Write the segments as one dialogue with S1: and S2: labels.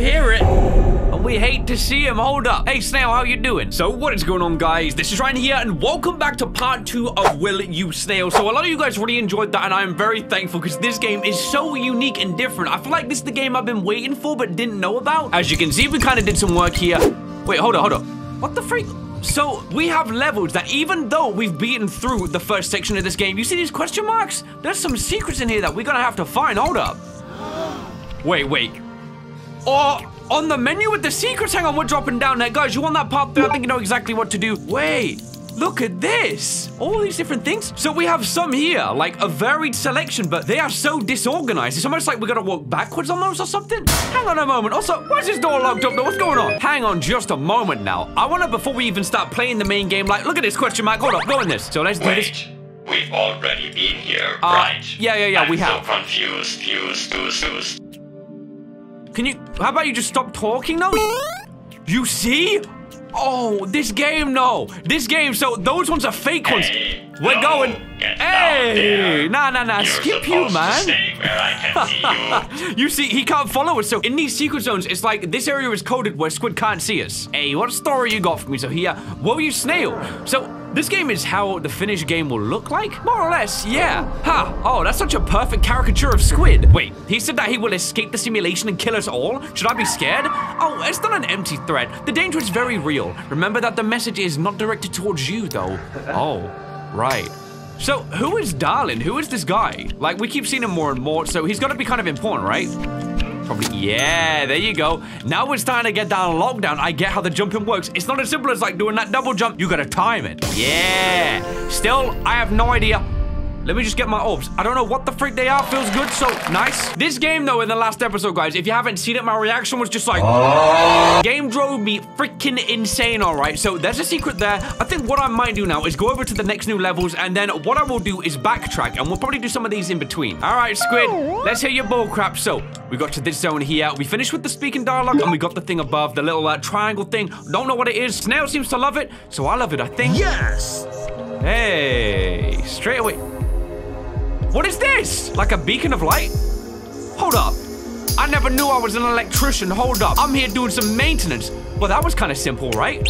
S1: hear it. And we hate to see him. Hold up. Hey, Snail, how you doing? So, what is going on, guys? This is Ryan here, and welcome back to part two of Will You Snail. So, a lot of you guys really enjoyed that, and I am very thankful because this game is so unique and different. I feel like this is the game I've been waiting for but didn't know about. As you can see, we kind of did some work here. Wait, hold on, hold on. What the freak? So, we have levels that even though we've beaten through the first section of this game, you see these question marks? There's some secrets in here that we're gonna have to find. Hold up. Wait, wait. Oh, on the menu with the secrets. Hang on, we're dropping down there. Guys, you want that part three? I think you know exactly what to do. Wait. Look at this! All these different things. So we have some here, like a varied selection, but they are so disorganized. It's almost like we're gonna walk backwards on those or something. Hang on a moment. Also, why is this door locked up? What's going on? Hang on just a moment now. I wanna, before we even start playing the main game, like, look at this question mark. Hold up, go in this. So let's do this.
S2: we've already been here,
S1: Uh,
S2: right?
S1: yeah, yeah, yeah,
S2: I'm
S1: we
S2: so
S1: have.
S2: confused, fused, fused, fused.
S1: Can you, how about you just stop talking though? You see? Oh, this game, no. This game, so those ones are fake ones.
S2: Hey,
S1: We're
S2: no,
S1: going. Hey, nah, nah, nah.
S2: You're
S1: Skip you, man.
S2: stay where I can see you.
S1: You see, he can't follow us. So in these secret zones, it's like this area is coded where Squid can't see us. Hey, what story you got for me? So here, Woe You Snail. So this game is how the finished game will look like? More or less, yeah. Ha! Oh, that's such a perfect caricature of Squid. Wait, he said that he will escape the simulation and kill us all? Should I be scared? Oh, it's not an empty threat. The danger is very real. Remember that the message is not directed towards you, though. Oh, right. So, who is Darlin? Who is this guy? Like, we keep seeing him more and more, so he's got to be kind of important, right? Probably, yeah, there you go. Now it's time to get down lockdown. I get how the jumping works. It's not as simple as like doing that double jump. You gotta time it. Yeah. Still, I have no idea. Let me just get my orbs. I don't know what the freak they are. Feels good, so nice. This game, though, in the last episode, guys, if you haven't seen it, my reaction was just like... Game drove me freaking insane, all right? So there's a secret there. I think what I might do now is go over to the next new levels, and then what I will do is backtrack, and we'll probably do some of these in between. All right, Squid, let's hear your bull crap. So we got to this zone here. We finished with the speaking dialogue, and we got the thing above, the little uh, triangle thing. Don't know what it is. Snail seems to love it, so I love it, I think.
S3: Yes!
S1: Hey, straight away. What is this? Like a beacon of light? Hold up. I never knew I was an electrician. Hold up. I'm here doing some maintenance. Well, that was kind of simple, right?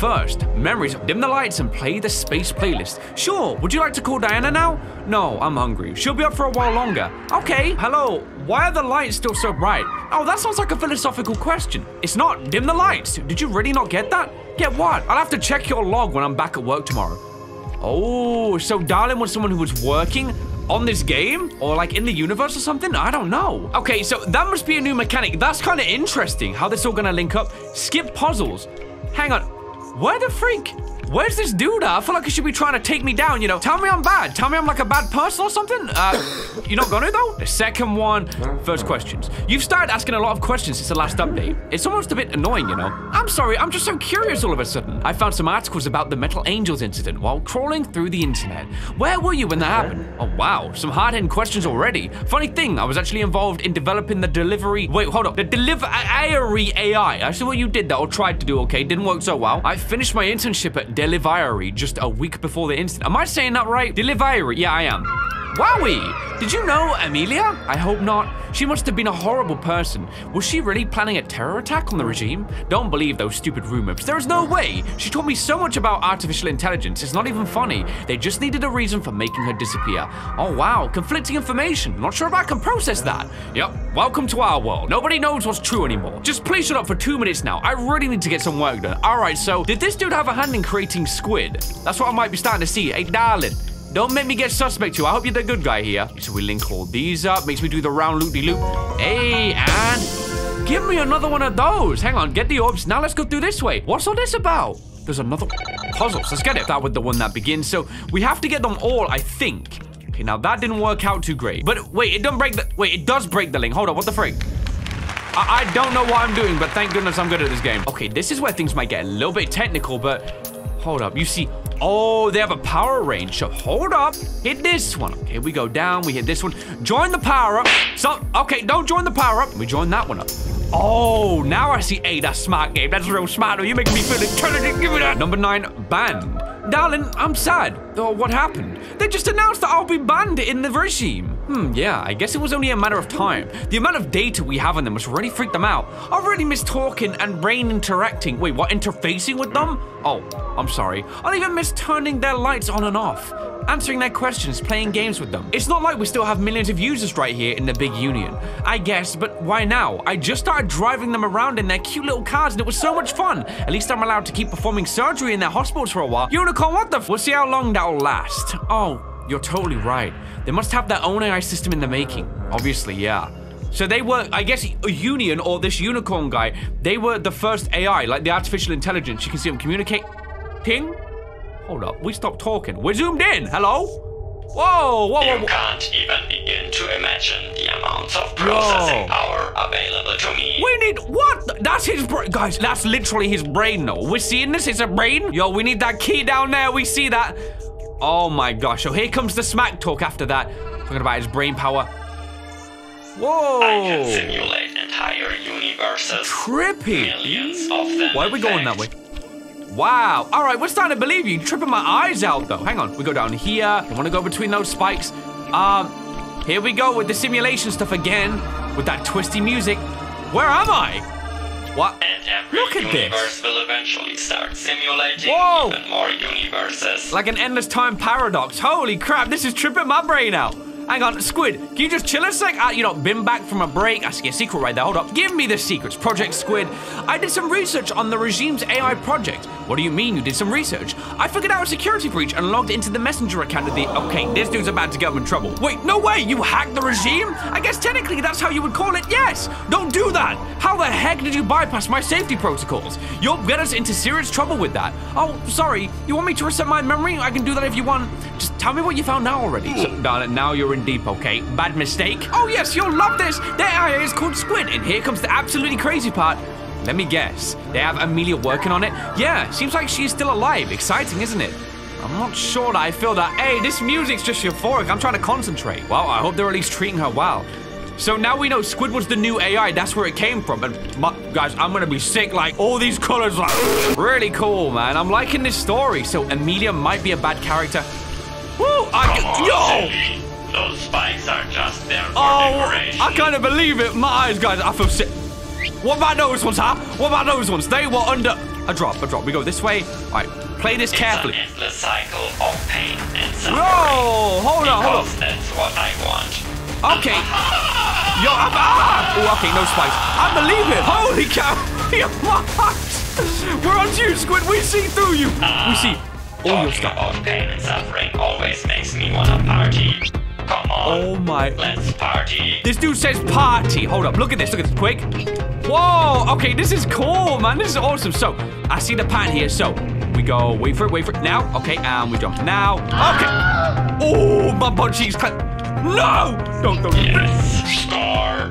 S1: First, memories. Dim the lights and play the space playlist. Sure. Would you like to call Diana now? No, I'm hungry. She'll be up for a while longer. Okay. Hello. Why are the lights still so bright? Oh, that sounds like a philosophical question. It's not. Dim the lights. Did you really not get that? Get what? I'll have to check your log when I'm back at work tomorrow. Oh, so Darlin was someone who was working on this game? Or like in the universe or something? I don't know. Okay, so that must be a new mechanic. That's kind of interesting how this all gonna link up. Skip puzzles. Hang on. Where the freak? Where's this dude at? I feel like he should be trying to take me down, you know? Tell me I'm bad. Tell me I'm like a bad person or something. Uh, you not gonna though? The second one, first questions. You've started asking a lot of questions since the last update. It's almost a bit annoying, you know? I'm sorry, I'm just so curious all of a sudden. I found some articles about the Metal Angels incident while crawling through the internet. Where were you when that happened? Oh wow, some hard-hitting questions already. Funny thing, I was actually involved in developing the delivery. Wait, hold up. The delivery AI. I see what you did that or tried to do, okay? Didn't work so well. I finished my internship at Delivery just a week before the incident. Am I saying that right? Delivery. Yeah, I am. Wowie! Did you know Amelia? I hope not. She must have been a horrible person. Was she really planning a terror attack on the regime? Don't believe those stupid rumors. There is no way. She taught me so much about artificial intelligence. It's not even funny. They just needed a reason for making her disappear. Oh wow, conflicting information. Not sure if I can process that. Yep, welcome to our world. Nobody knows what's true anymore. Just please shut up for two minutes now. I really need to get some work done. Alright, so did this dude have a hand in creating squid? That's what I might be starting to see. Hey, darling. Don't make me get suspect you. I hope you're the good guy here. So we link all these up. Makes me do the round loop-de-loop. Hey, and give me another one of those. Hang on, get the orbs. Now let's go through this way. What's all this about? There's another puzzles. Let's get it. That with the one that begins. So we have to get them all, I think. Okay, now that didn't work out too great. But wait, it doesn't break the... Wait, it does break the link. Hold on, what the freak? I, I don't know what I'm doing, but thank goodness I'm good at this game. Okay, this is where things might get a little bit technical, but... Hold up, you see... Oh, they have a power range. So hold up. Hit this one. Okay, we go down. We hit this one. Join the power up. So, okay, don't join the power up. We join that one up. Oh, now I see. Hey, that's smart, game. That's real smart. You're making me feel intelligent. Give me that. Number nine, banned. Darling, I'm sad. Oh, what happened? They just announced that I'll be banned in the regime. Hmm, yeah, I guess it was only a matter of time. The amount of data we have on them must really freak them out. I really miss talking and brain interacting. Wait, what, interfacing with them? Oh, I'm sorry. I even miss turning their lights on and off. Answering their questions, playing games with them. It's not like we still have millions of users right here in the big union. I guess, but why now? I just started driving them around in their cute little cars and it was so much fun. At least I'm allowed to keep performing surgery in their hospitals for a while. Unicorn, what the f- We'll see how long that'll last. Oh, you're totally right. They must have their own AI system in the making. Obviously, yeah. So they were, I guess, a union or this unicorn guy, they were the first AI, like the artificial intelligence. You can see them communicating. Hold up, we stopped talking. We're zoomed in. Hello? Whoa, whoa, whoa,
S2: You can't even begin to imagine the amounts of processing
S1: Yo.
S2: power available to me.
S1: We need what? That's his brain, guys. That's literally his brain. though. we're seeing this. It's a brain. Yo, we need that key down there. We see that. Oh my gosh. So here comes the smack talk after that. Talking about his brain power. Whoa.
S2: I can simulate entire universes.
S1: Trippy.
S2: Millions of them.
S1: Why are we
S2: in
S1: going that way? Wow. All right, we're starting to believe you. You're tripping my eyes out, though. Hang on. We go down here. I want to go between those spikes. Um, here we go with the simulation stuff again, with that twisty music. Where am I? What?
S2: And every
S1: Look at this.
S2: will eventually start simulating
S1: Whoa.
S2: even more universes.
S1: Like an endless time paradox. Holy crap, this is tripping my brain out. Hang on, Squid, can you just chill a sec? Uh, you know, been back from a break. I see a secret right there. Hold up. Give me the secrets, Project Squid. I did some research on the regime's AI project. What do you mean you did some research? I figured out a security breach and logged into the messenger account of the. Okay, this dude's about to get in trouble. Wait, no way, you hacked the regime? I guess technically that's how you would call it. Yes! Don't do that! How the heck did you bypass my safety protocols? You'll get us into serious trouble with that. Oh, sorry. You want me to reset my memory? I can do that if you want. Just tell me what you found now already. So, darling, now you're in deep, okay? Bad mistake. Oh, yes, you'll love this. Their AI is called Squid, and here comes the absolutely crazy part. Let me guess. They have Amelia working on it? Yeah, seems like she's still alive. Exciting, isn't it? I'm not sure that I feel that. Hey, this music's just euphoric. I'm trying to concentrate. Well, I hope they're at least treating her well. So now we know Squidward's the new AI. That's where it came from. And my, guys, I'm gonna be sick. Like all these colors, like really cool, man. I'm liking this story. So Amelia might be a bad character. Woo! I,
S2: Come on,
S1: yo!
S2: Those spikes are just there for
S1: Oh,
S2: decoration.
S1: I can't believe it. My eyes, guys. I feel sick. What about those ones, huh? What about those ones? They were under a drop, a drop. We go this way. All right, play this
S2: It's
S1: carefully.
S2: an endless cycle of pain and suffering.
S1: Whoa! Hold on, hold on.
S2: That's what I want.
S1: Okay. Yo, I'm, ah! Oh, okay, no spikes. I believe it. Holy cow. We're on you, Squid. We see through you. We see all your stuff.
S2: pain and suffering always makes me wanna party. Come on.
S1: Oh my.
S2: Let's party.
S1: This dude says party. Hold up. Look at this. Look at this. Quick. Whoa. Okay, this is cool, man. This is awesome. So, I see the pattern here. So, we go. Wait for it. Wait for it. Now. Okay, and we jump. Now. Okay. Oh, my cheeks. cut. No. Don't, don't.
S2: Yes. Score.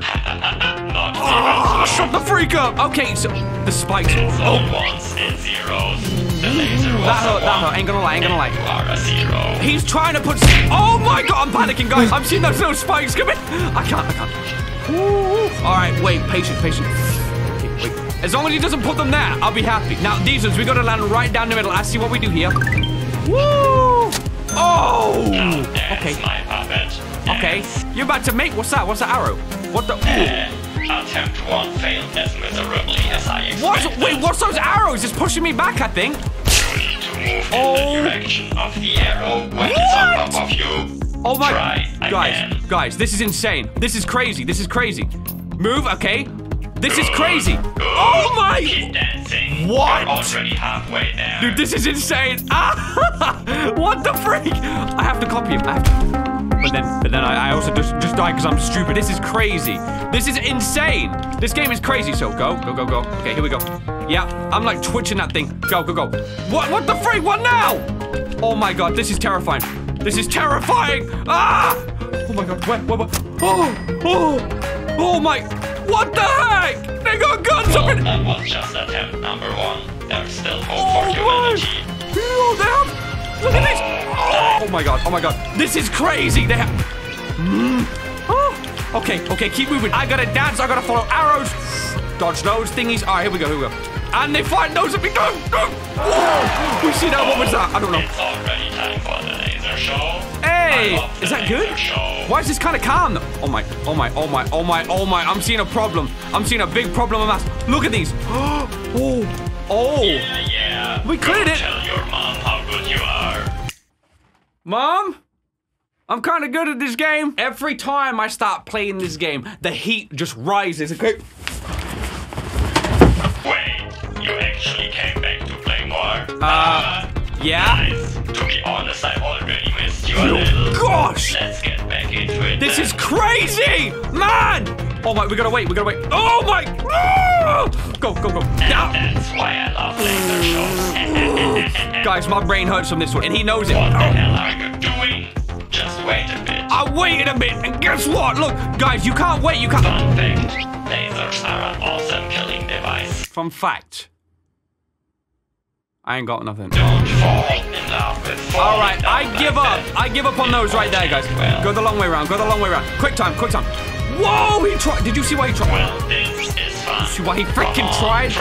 S2: Not
S1: Ah, shut the freak up. Okay, so the spikes.
S2: It's
S1: Oh,
S2: ones and zeros. The laser was
S1: that hurt. That hurt. Ain't gonna lie. Ain't gonna lie.
S2: You are a zero.
S1: He's trying to put. Oh my god, panicking, guys. I'm seeing those little spikes come in. I can't, I can't. Ooh. All right, wait, patient, patient. Wait. As long as he doesn't put them there, I'll be happy. Now, these ones, we gotta land right down the middle. I see what we do here. Woo! Oh!
S2: That's
S1: Okay,
S2: my puppet.
S1: okay. You're about to make. What's that? What's that arrow? What the?
S2: Uh, attempt one failed as miserably as I expected.
S1: What? Wait, what's those arrows? It's pushing me back, I think.
S2: You need to move
S1: Oh.
S2: in the direction of the arrow when it's on
S1: What?
S2: top of you.
S1: Oh my
S2: Try
S1: guys,
S2: again.
S1: guys, this is insane. This is crazy. This is crazy. Move, okay? This is crazy.
S2: Good.
S1: Oh my
S2: Keep dancing.
S1: What?
S2: You're already halfway there.
S1: Dude, this is insane. Ah, what the freak? I have to copy him. I have to. But then, but then I, I also just just died because I'm stupid. This is crazy. This is insane. This game is crazy. So go, go, go, go. Okay, here we go. Yeah, I'm like twitching that thing. Go, go, go. What? What the freak? What now? Oh my god, this is terrifying. This is terrifying. Ah! Oh my god. Where? Where? where? Oh! Oh! Oh my! What the heck? They got guns up
S2: Well,
S1: in.
S2: that was just attempt number one. There's still hope
S1: Oh
S2: for
S1: my!
S2: humanity.
S1: Oh, they have. Look at this. Oh my god. Oh my god. This is crazy. They have. Mm. Oh. Okay. Okay. Keep moving. I gotta dance. I gotta follow arrows. Dodge those thingies. All right. Here we go. Here we go. And they find those at me. Go. Go. Whoa. We see that. What was that? I don't know.
S2: It's already time for the.
S1: Hey. Hey,
S2: I love
S1: is that good? Why is this kind of calm? though? Oh my, oh my, oh my, oh my, oh my. I'm seeing a problem. I'm seeing a big problem mass. Look at these. Oh, oh.
S2: Yeah, yeah.
S1: We cleared
S2: Go
S1: it.
S2: Tell your mom how good you are.
S1: Mom? I'm kind of good at this game. Every time I start playing this game, the heat just rises. Okay.
S2: Wait, you actually came back to play more?
S1: Uh, yeah.
S2: Nice. To be honest, I already missed you a little.
S1: Gosh,
S2: Let's get back into it.
S1: this is crazy, man. Oh my, we gotta wait. We gotta wait. Oh my. Ah! Go, go, go. Down.
S2: That's why I love laser shows.
S1: Guys, my brain hurts from this one, and he knows it.
S2: what the
S1: Oh.
S2: hell are you doing? Just wait a bit.
S1: I waited a bit, and guess what? Look, guys, you can't wait. You can't.
S2: Fun fact, lasers are an awesome killing device.
S1: Fun fact. I ain't got nothing.
S2: Don't fall
S1: All right, I give up. I give up on those right there, guys. Go the long way around. Go the long way around. Quick time. Quick time. Whoa! He tried. Did you see why he tried?
S2: Well.
S1: See why he freaking tried?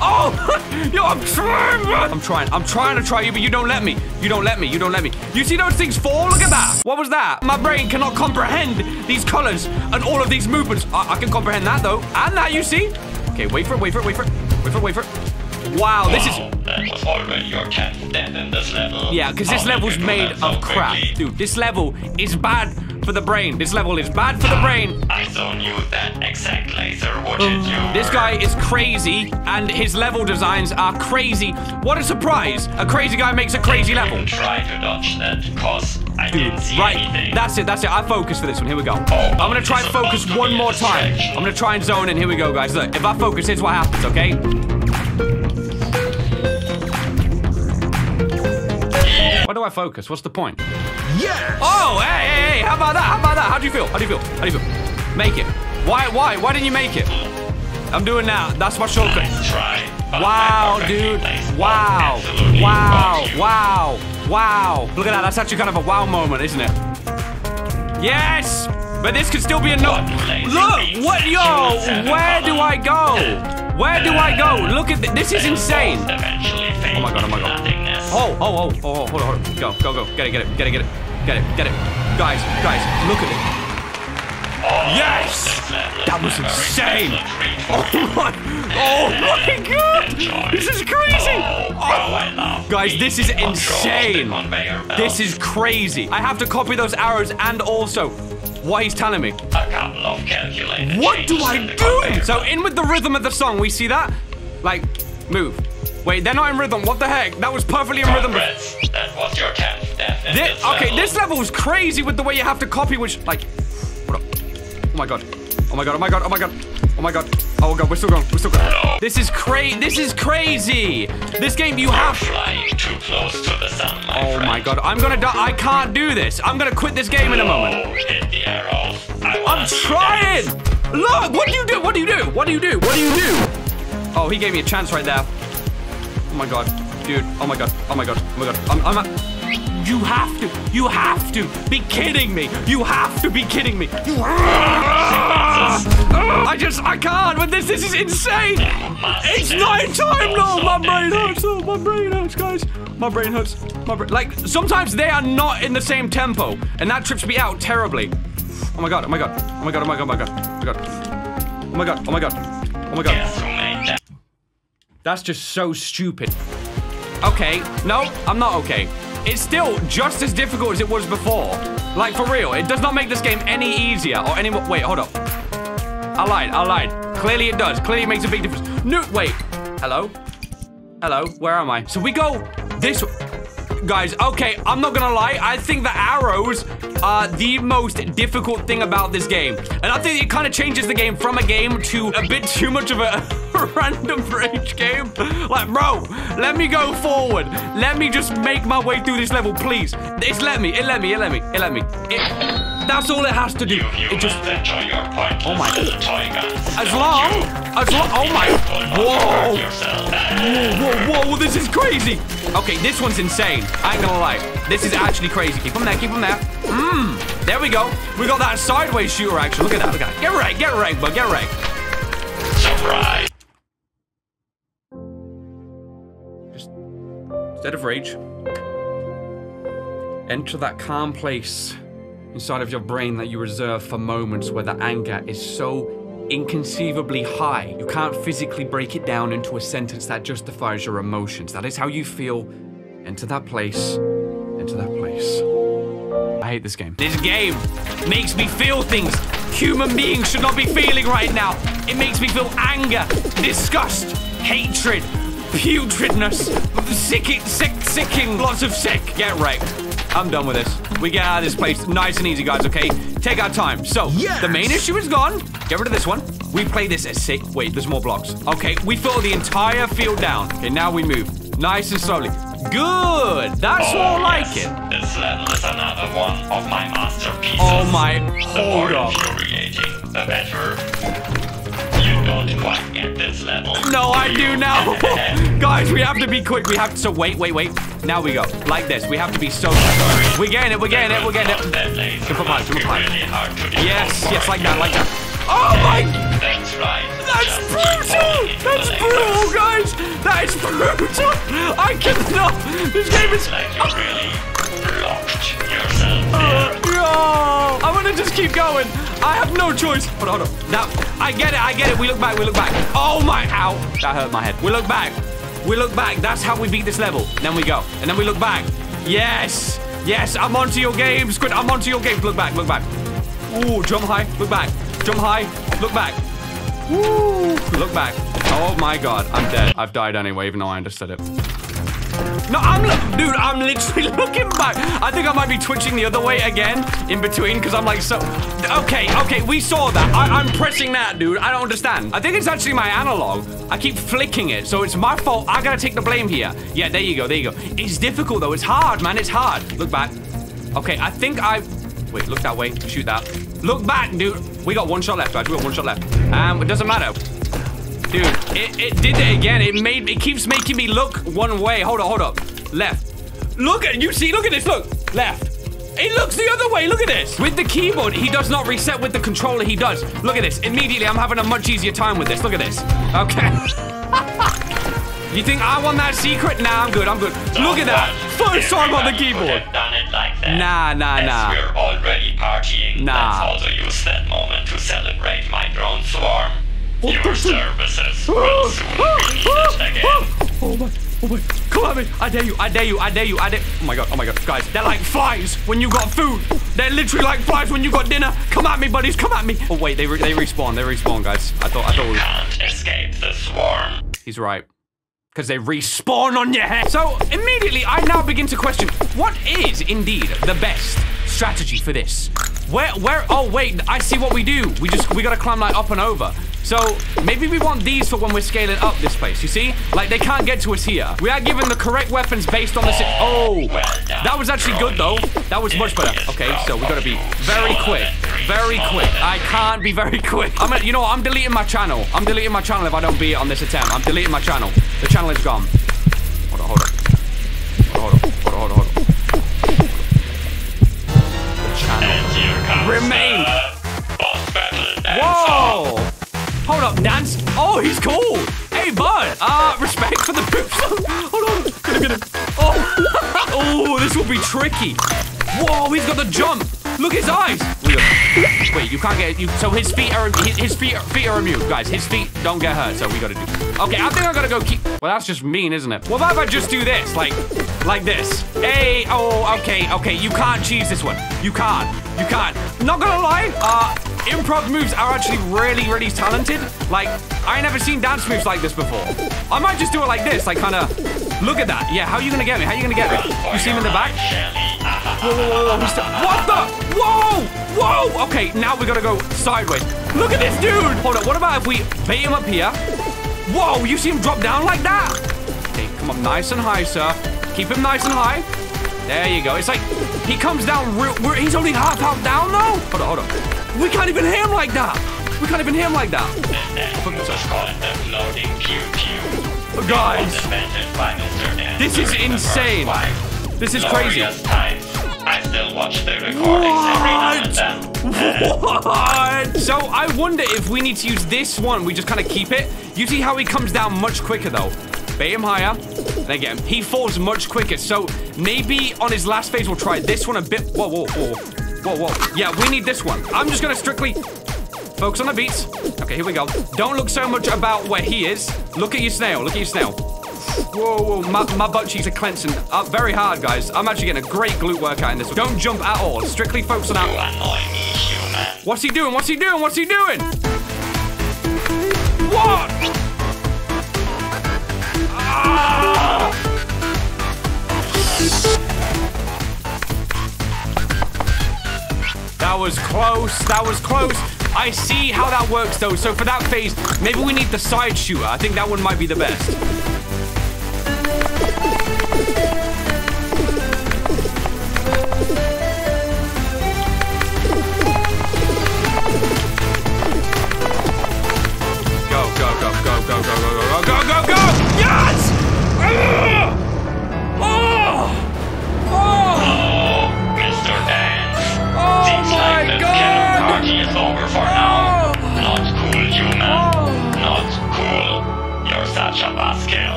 S1: Oh! Yo, I'm trying. I'm trying. I'm trying to try you, but you don't let me. You don't let me. You don't let me. You see those things fall? Look at that. What was that? My brain cannot comprehend these colors and all of these movements. I, I can comprehend that though, and that you see. Okay, wait for it. Wait for it. Wait for it. Wait for it. Wait for it. Wow, this is.
S2: Wow, that was already your 10th death in this level.
S1: Yeah, because this level's made of crap. Dude, this level is bad for the brain. This level is bad for the brain.
S2: I so knew that exact laser would hit you. Mm.
S1: This guy is crazy, and his level designs are crazy. What a surprise! A crazy guy makes a crazy level.
S2: Try to dodge that, cause I didn't see
S1: Right,
S2: anything.
S1: that's it, that's it. I focus for this one. Here we go. Oh, I'm gonna try and focus one more time. I'm gonna try and zone in. Here we go, guys. Look, if I focus, here's what happens, okay? Do I focus? What's the point?
S3: Yes!
S1: Oh, hey, hey, hey, how about that? How about that? How do you feel? How do you feel? How do you feel? Make it. Why, why? Why didn't you make it? I'm doing that. That's my shortcut.
S2: Try.
S1: Wow, dude. Wow. Wow. Wow. Wow. Look at that. That's actually kind of a wow moment, isn't it? Yes! But this could still be a no. Look! What? Yo!
S2: must have in
S1: Where do. I go? Where do I go? Look at this. This is insane. Oh my god, oh my god. Oh, oh, oh, oh, oh, hold on, hold on. Go, go, go. Get it, get it, get it, get it. Get it, get it. Guys, guys, look at it. Yes!
S2: This level is
S1: That was insane.
S2: excellent treat for
S1: Oh my, oh my god! This is crazy!
S2: Oh, bro, I love
S1: Guys, this is
S2: in control of the
S1: insane. This is crazy. I have to copy those arrows and also what he's telling me.
S2: Calculated
S1: What do I
S2: in the conveyor
S1: do? So in with the rhythm of the song, we see that? Like, move. Wait, they're not in rhythm. What the heck? That was perfectly in rhythm.
S2: Congrats, that was your 10th death in this
S1: okay,
S2: level.
S1: this level is crazy with the way you have to copy which, like, up. Oh my god. Oh my god, oh my god, oh my god. Oh my god. Oh god, we're still going, we're still going.
S2: No.
S1: This is crazy. This is crazy. This game, you have
S2: Flying too close to the sun, my
S1: Oh
S2: friend.
S1: my god, I'm gonna die. I can't do this. I'm gonna quit this game in a moment.
S2: Oh, I
S1: I'm trying! Look, what do you do? What do you do? What do you do? What do you do? Oh, he gave me a chance right there. Oh my god, dude. Oh my god. Oh my god. Oh my god. I'm. I'm a- you have to. You have to be kidding me. You have to be kidding me. You I just. I can't. But this. This is insane. It's night time now. My brain hurts. Oh, my brain hurts, guys. My brain hurts. My brain. Like sometimes they are not in the same tempo, and that trips me out terribly. Oh, oh my god, oh my god. Oh my god, oh my god, oh my god. Oh my god. Oh my god. Oh my god. That's just so stupid. Okay. No, I'm not okay. It's still just as difficult as it was before. Like, for real, it does not make this game any easier or any more- Wait, hold up. I lied, I lied. Clearly it does. Clearly it makes a big difference. No, wait. Hello? Hello, where am I? So we go this- Guys, okay, I'm not gonna lie. I think the arrows are the most difficult thing about this game. And I think it kind of changes the game from a game to a bit too much of a random rage game. Like, bro, let me go forward. Let me just make my way through this level, please. It's let me, it let me, it let me, it let me. It, that's all it has to do. It just,
S2: enjoy your pointless
S1: Oh my- as long, as long, oh my, whoa. Whoa, whoa, whoa, this is crazy. Okay, this one's insane. I ain't gonna lie. This is actually crazy. Keep them there, keep them there. Mmm, there we go. We got that sideways shooter action. Look at that, look at that. Get right, get right, bud, get right.
S2: Surprise.
S1: Instead of rage. Enter that calm place inside of your brain that you reserve for moments where the anger is so inconceivably high. You can't physically break it down into a sentence that justifies your emotions. That is how you feel. Enter that place. Enter that place. I hate this game. This game makes me feel things human beings should not be feeling right now. It makes me feel anger, disgust, hatred, putridness, sicking, sick, sicking, lots of sick. Get wrecked. I'm done with this. We get out of this place nice and easy, guys, okay? Take our time. So,
S3: Yes!
S1: the main issue is gone. Get rid of this one. We play this as sick. Wait, there's more blocks. Okay, we fill the entire field down. Okay, now we move. Nice and slowly. Good. That's more like
S2: yes.
S1: it.
S2: This level is another one of my masterpieces.
S1: Oh my,
S2: The more
S1: hold up.
S2: infuriating, the better. You don't quite get this level.
S1: No, I
S2: do
S1: now. Guys, we have to be quick. We have to. So wait, wait, wait. Now we go. Like this. We have to be so. We're getting it. We're getting it. We're getting it.
S2: That laser
S1: Jump up high, jump up high.
S2: really hard to decode
S1: Yes, yes, like that, like that. Oh my!
S2: That's right.
S1: That's
S2: Just keep falling
S1: brutal! That's brutal, guys! That is brutal! I cannot! This game is.
S2: Like you really locked yourself uh,
S1: No! I want to just keep going. I have no choice. Hold on, hold on. Now, I get it, I get it. We look back, we look back. Oh my, ow. That hurt my head. We look back. We look back. That's how we beat this level. Then we go. And then we look back. Yes! Yes, I'm onto your game, Squid. I'm onto your game. Look back, look back. Ooh, jump high, look back. Jump high, look back. Woo! Look back. Oh my god, I'm dead. I've died anyway, even though I understood it. No, I'm dude. I'm literally looking back. I think I might be twitching the other way again in between because I'm like so. Okay, okay, we saw that. I, I'm pressing that, dude. I don't understand. I think it's actually my analog. I keep flicking it, so it's my fault. I gotta take the blame here. Yeah, there you go, there you go. It's difficult though. It's hard, man. It's hard. Look back. Okay, I think I. Wait, look that way. Shoot that. Look back, dude. We got one shot left, guys. We got one shot left. Um, it doesn't matter. Dude, it, it did it again. It made it keeps making me look one way. Hold up, hold up. Left. Look at you see, look at this, look. Left. It looks the other way, look at this. With the keyboard, he does not reset with the controller, he does. Look at this. Immediately, I'm having a much easier time with this. Look at this. Okay. you think I want that secret? Nah, I'm good, I'm good. Look at that. First time on the keyboard.
S2: like.
S1: Nah, nah,
S2: As
S1: nah.
S2: we're already partying,
S1: Nah.
S2: let's also use that moment to celebrate my drone swarm. Your services will soon be needed again.
S1: Oh my, oh my, come at me. I dare you, I dare you, I dare you, I dare. Oh my god, oh my god. Guys, they're like flies when you got food. They're literally like flies when you got dinner. Come at me, buddies, come at me. Oh wait, they, re they respawn, they respawn, guys. I thought, I thought we
S2: Can't escape the swarm.
S1: He's right. Because they respawn on your head. So immediately, I now begin to question what is indeed the best strategy for this. Where, where? Oh wait, I see what we do. We just we gotta climb like up and over. So maybe we want these for when we're scaling up this place. You see, like they can't get to us here. We are given the correct weapons based on the. Si oh, that was actually good though. That was much better. Okay, so we gotta be very quick, very quick. I can't be very quick. I'm you know what? I'm deleting my channel. I'm deleting my channel if I don't beat it on this attempt. I'm deleting my channel. The channel is gone. Hold on. Hold on, Remain. Whoa! Hold up, Nance. Oh, he's cool. Hey, bud. Uh, respect for the boots. Hold on. Get him. Oh, oh, this will be tricky. Whoa, he's got the jump. Look his eyes. Wait, you can't get you. So his feet are his, his feet feet are immune, guys. His feet don't get hurt. So we gotta do. Okay, I think I gotta go keep. Well, that's just mean, isn't it? What about if I just do this, like, like this? Hey, oh, okay, okay. You can't cheese this one. You can't. You can't. Not gonna lie. Uh, improv moves are actually really, really talented. Like, I never seen dance moves like this before. I might just do it like this, like kind of. Look at that. Yeah, how you gonna get me? How you gonna get me? You see him in the back? Whoa, whoa, whoa, whoa. What the? Whoa! Whoa! Okay, now we gotta go sideways. Look at this dude! Hold up, what about if we bait him up here? Whoa, you see him drop down like that? Okay, come up nice and high, sir. Keep him nice and high. There you go. It's like he comes down real. We're, he's only half out down though. Hold on, hold on. We can't even hear him like that. We can't even hear him like that.
S2: And we just call it the floating pew pew.
S1: Guys,
S2: Invented by Mr. Dan
S1: This is
S2: during the first
S1: insane. this is crazy.
S2: I still watch the recordings every now and then.
S1: What? So I wonder if we need to use this one. We just kind of keep it. You see how he comes down much quicker though. Bait him higher. Then get him. He falls much quicker. So maybe on his last phase, we'll try this one a bit. Whoa, whoa, whoa. Whoa, whoa. Yeah, we need this one. I'm just going to strictly focus on the beats. Okay, here we go. Don't look so much about where he is. Look at your snail. Look at your snail. Whoa, whoa, my, my butt cheeks are clenched up very hard, guys. I'm actually getting a great glute workout in this one. Don't jump at all. Strictly focus on that.
S2: annoy me, human.
S1: What's he doing? What's he doing? What's he doing? What? That was close. That was close. I see how that works, though. So for that phase, maybe we need the side shooter. I think that one might be the best.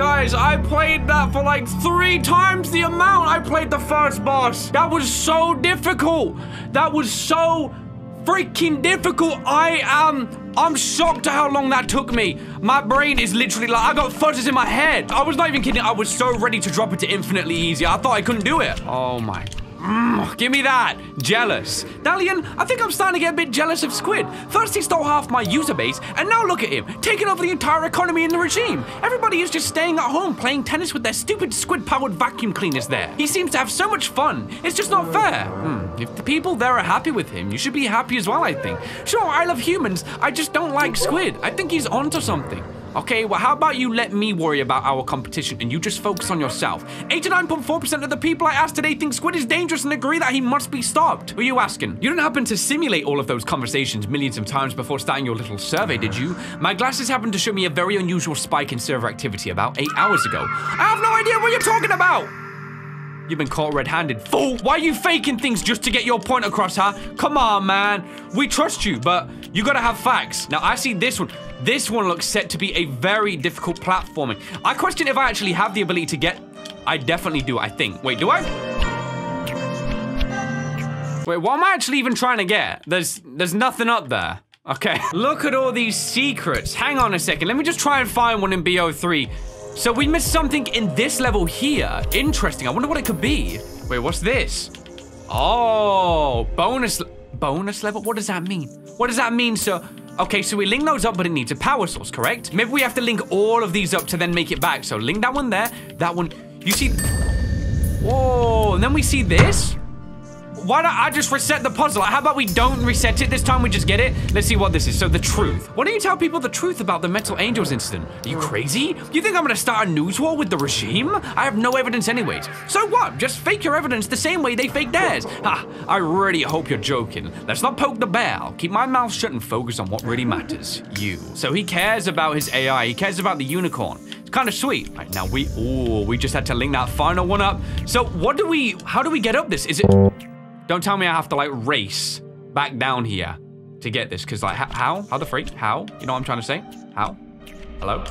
S1: Guys, I played that for like three times the amount I played the first boss. That was so difficult. That was so freaking difficult. I am, I'm shocked at how long that took me. My brain is literally like, I got fuzzes in my head. I was not even kidding. I was so ready to drop it to infinitely easy. I thought I couldn't do it. Oh my Mm, give me that. Jealous. Dalian, I think I'm starting to get a bit jealous of Squid. First he stole half my user base, and now look at him, taking over the entire economy in the regime. Everybody is just staying at home playing tennis with their stupid squid-powered vacuum cleaners there. He seems to have so much fun. It's just not fair. Hmm. If the people there are happy with him, you should be happy as well, I think. Sure, I love humans. I just don't like Squid. I think he's onto something. Okay, well, how about you let me worry about our competition and you just focus on yourself? 89.4% of the people I asked today think Squid is dangerous and agree that he must be stopped. Were you asking? You didn't happen to simulate all of those conversations millions of times before starting your little survey, did you? My glasses happened to show me a very unusual spike in server activity about eight hours ago. I have no idea what you're talking about! You've been caught red-handed. Fool! Why are you faking things just to get your point across, huh? Come on, man. We trust you, but you gotta have facts. Now, I see this one. This one looks set to be a very difficult platforming. I question if I actually have the ability to get... I definitely do, I think. Wait, do I? Wait, what am I actually even trying to get? There's, there's nothing up there. Okay. Look at all these secrets. Hang on a second. Let me just try and find one in BO3. So we missed something in this level here. Interesting. I wonder what it could be. Wait, what's this? Oh, bonus bonus level? What does that mean? What does that mean, sir? Okay, so we link those up, but it needs a power source, correct? Maybe we have to link all of these up to then make it back. So link that one there, that one. You see... Whoa, and then we see this? Why don't I just reset the puzzle? How about we don't reset it this time, we just get it? Let's see what this is. So the truth. Why don't you tell people the truth about the Metal Angels incident? Are you crazy? You think I'm gonna start a news war with the regime? I have no evidence anyways. So what? Just fake your evidence the same way they fake theirs. Ha, I really hope you're joking. Let's not poke the bear. I'll keep my mouth shut and focus on what really matters. You. So he cares about his AI, he cares about the unicorn. It's kind of sweet. Right, now we, oh, we just had to link that final one up. So what do we, how do we get up this? Is it, don't tell me I have to like race back down here to get this, because like, how? How the freak? How? You know what I'm trying to say? How? Hello?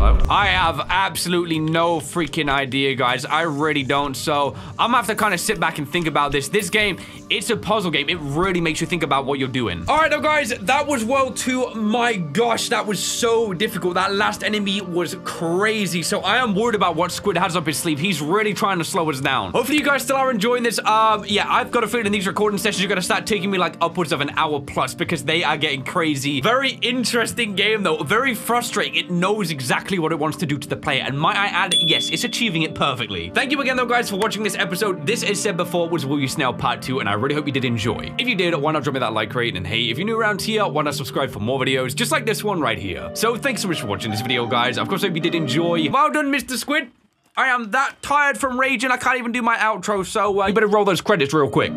S1: I have absolutely no freaking idea, guys. I really don't. So I'm gonna have to kind of sit back and think about this. This game, it's a puzzle game. It really makes you think about what you're doing. All right, now, guys, that was World 2. My gosh, that was so difficult. That last enemy was crazy. So I am worried about what Squid has up his sleeve. He's really trying to slow us down. Hopefully you guys still are enjoying this. Um, yeah, I've got a feeling these recording sessions are gonna start taking me like upwards of an hour plus because they are getting crazy. Very interesting game though. Very frustrating. It knows exactly what it wants to do to the player. And might I add, yes, it's achieving it perfectly. Thank you again though, guys, for watching this episode. This, as said before, was Will You Snail Part 2, and I really hope you did enjoy. If you did, why not drop me that like rate? And hey, if you're new around here, why not subscribe for more videos just like this one right here? So thanks so much for watching this video, guys. Of course, I hope you did enjoy. Well done, Mr. Squid. I am that tired from raging, I can't even do my outro, so uh, you better roll those credits real quick.